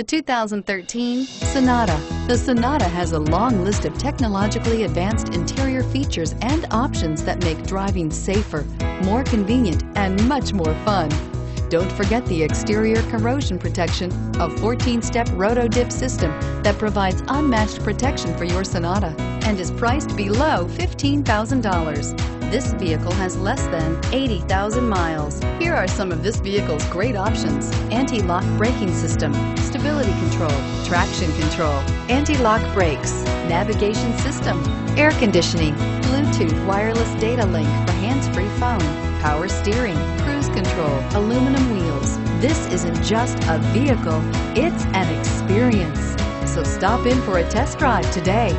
The 2013 Sonata. The Sonata has a long list of technologically advanced interior features and options that make driving safer, more convenient, and much more fun. Don't forget the exterior corrosion protection, a 14-step roto-dip system that provides unmatched protection for your Sonata and is priced below $15,000. This vehicle has less than 80,000 miles. Here are some of this vehicle's great options. Anti-lock braking system, stability control, traction control, anti-lock brakes, navigation system, air conditioning, Bluetooth wireless data link for hands-free phone, power steering, cruise control, aluminum wheels. This isn't just a vehicle, it's an experience. So stop in for a test drive today.